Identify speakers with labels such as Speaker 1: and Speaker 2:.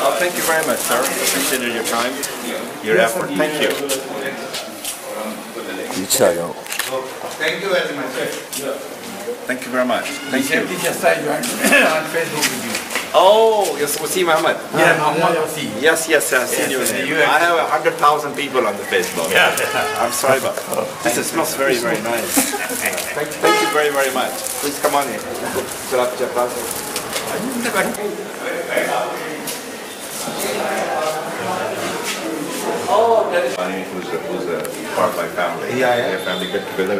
Speaker 1: Oh, thank you very much, sir. Consider your time, your effort. Thank you.
Speaker 2: You
Speaker 3: Thank you very much.
Speaker 1: Thank you very much. Thank you. Oh, yes, Wasi Muhammad.
Speaker 3: Yeah, Muhammad
Speaker 1: Yes, yes, I see
Speaker 3: yes, you.
Speaker 1: I have 100,000 people on the Facebook.
Speaker 3: Yeah.
Speaker 1: I'm sorry about that. This smells very, very nice. thank, thank you very, very much. Please come on in. Fill up your. Oh, that is. Who's who's part of my family.
Speaker 3: Yeah, yeah.
Speaker 1: Your family get together.